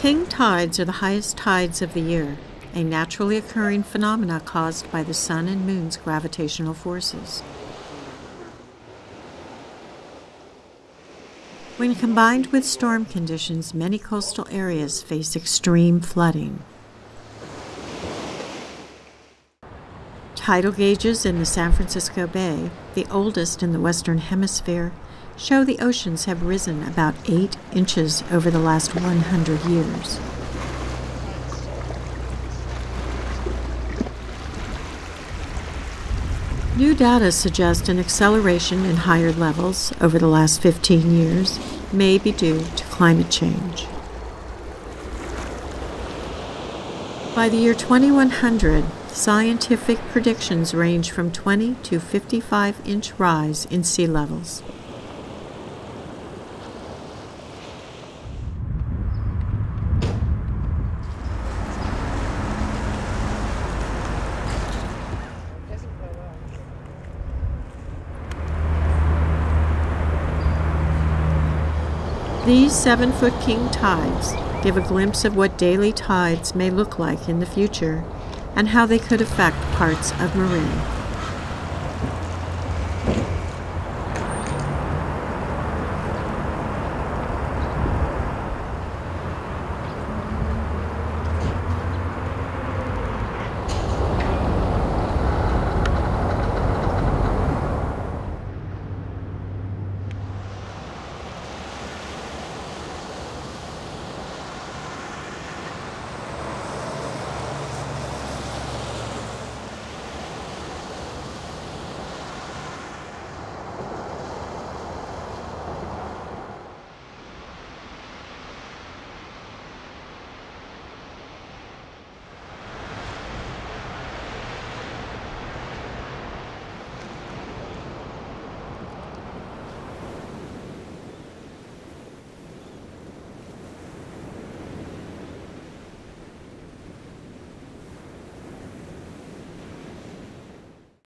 King tides are the highest tides of the year, a naturally occurring phenomena caused by the sun and moon's gravitational forces. When combined with storm conditions, many coastal areas face extreme flooding. Tidal gauges in the San Francisco Bay, the oldest in the Western Hemisphere, show the oceans have risen about 8 inches over the last 100 years. New data suggest an acceleration in higher levels over the last 15 years may be due to climate change. By the year 2100, scientific predictions range from 20 to 55 inch rise in sea levels. These seven foot king tides give a glimpse of what daily tides may look like in the future and how they could affect parts of Marin.